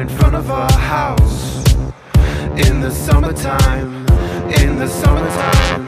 in front of our house in the summertime, in the summertime.